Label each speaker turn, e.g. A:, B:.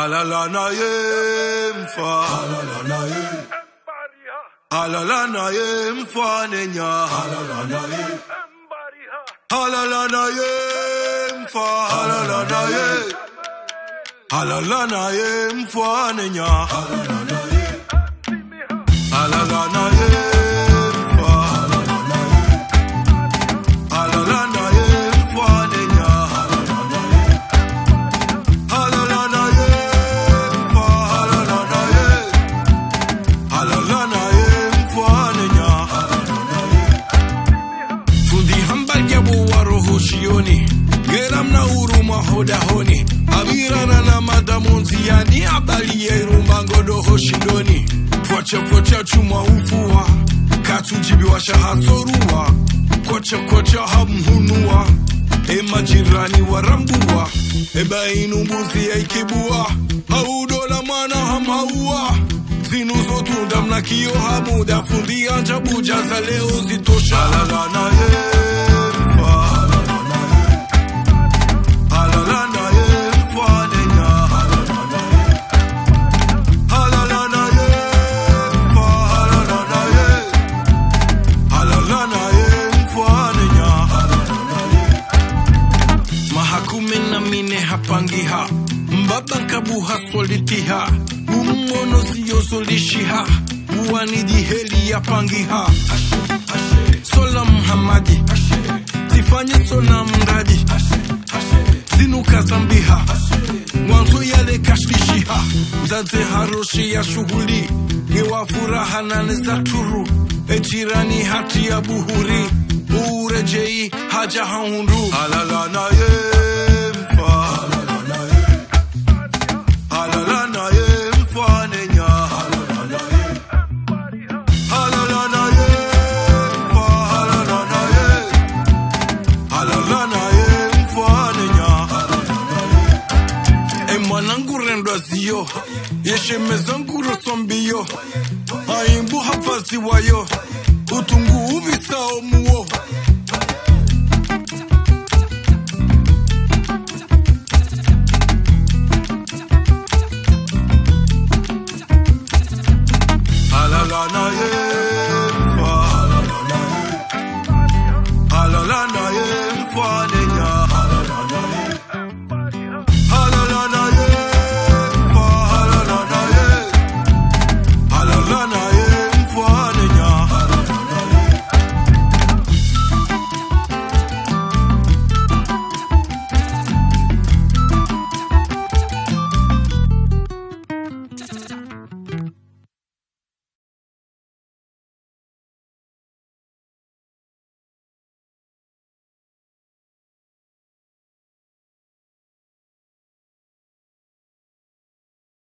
A: alalanaye mfa alalanaye alalanaye mfanenya alalanaye alalanaye mfa
B: alalanaye alalanaye mfanenya alalanaye gera geram na uruma hoda honi. Avirana na madamunzi yani abali yerumba ngodoho shindoni pocha chuma ufua katujibiwa shahatorua kocha kocha hamhunua e majirani warambua e bainu mbuzi yaikibua audola mana hamhaua zinu zotunda mnakio hamuda fundi anjabuja za leo zitosha mahakume na mine hapangiha mbaba nkabuha solitiha ummono siyo solishiha uwanijiheli yapangiha sola mhamadi sifanye sona mradi zinuka zambiha mwanzo yale kashlishiha mzaze haroshi ya shughuli. Gewa furaha nane za turu. Ejirani hati ya buhuri. Urejei haja haundu.
A: Alala
B: kupendwa sio yesheme zangu roso mbio aimbu hafazi wayo utungu uvisao muo
A: alala naye.